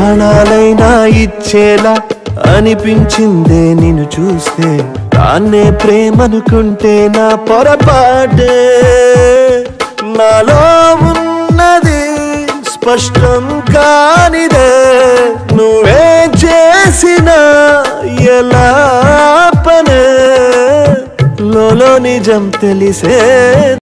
ప్రాణాలైనా ఇచ్చేలా అనిపించిందే నిన్ను చూస్తే. దాన్నే ప్రేమనుకుంటే నా పొరపాటే. నాలో ఉన్నది స్పష్టం కానిదే. నువ్వే చేసిన ఎలా పనే. లోలో నిజం తెలిసే